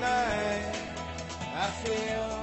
night I feel